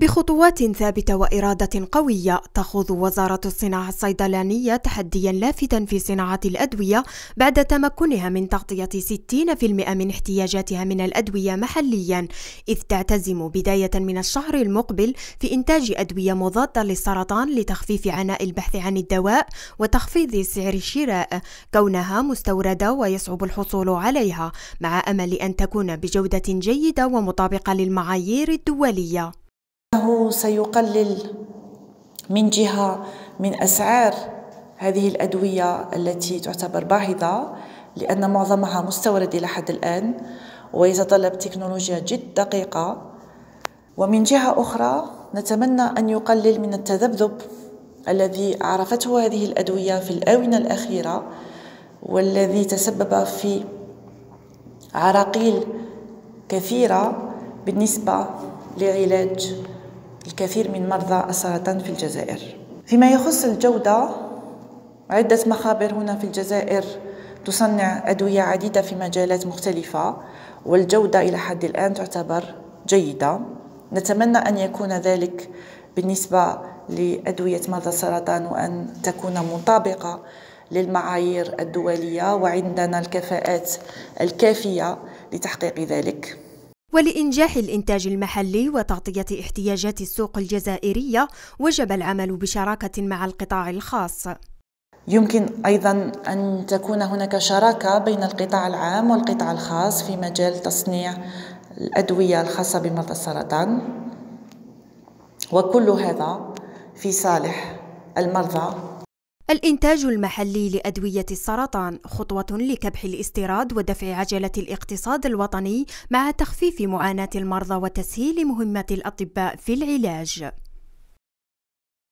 بخطوات ثابتة وإرادة قوية تخوض وزارة الصناعة الصيدلانية تحديا لافتا في صناعة الأدوية بعد تمكنها من تغطية 60% من احتياجاتها من الأدوية محليا إذ تعتزم بداية من الشهر المقبل في إنتاج أدوية مضادة للسرطان لتخفيف عناء البحث عن الدواء وتخفيض سعر الشراء كونها مستوردة ويصعب الحصول عليها مع أمل أن تكون بجودة جيدة ومطابقة للمعايير الدولية. أنه سيقلل من جهة من أسعار هذه الأدوية التي تعتبر باهظة لأن معظمها مستورد إلى حد الآن ويتطلب تكنولوجيا جد دقيقة. ومن جهة أخرى نتمنى أن يقلل من التذبذب الذي عرفته هذه الأدوية في الآونة الأخيرة والذي تسبب في عراقيل كثيرة بالنسبة لعلاج الكثير من مرضى السرطان في الجزائر. فيما يخص الجودة عدة مخابر هنا في الجزائر تصنع أدوية عديدة في مجالات مختلفة والجودة إلى حد الآن تعتبر جيدة. نتمنى أن يكون ذلك بالنسبة لأدوية مرضى السرطان وأن تكون مطابقة للمعايير الدولية وعندنا الكفاءات الكافية لتحقيق ذلك. ولإنجاح الإنتاج المحلي وتغطية احتياجات السوق الجزائرية وجب العمل بشراكة مع القطاع الخاص. يمكن أيضا أن تكون هناك شراكة بين القطاع العام والقطاع الخاص في مجال تصنيع الأدوية الخاصة بمرضى السرطان. وكل هذا في صالح المرضى الإنتاج المحلي لأدوية السرطان خطوة لكبح الاستيراد ودفع عجلة الاقتصاد الوطني مع تخفيف معاناة المرضى وتسهيل مهمة الأطباء في العلاج.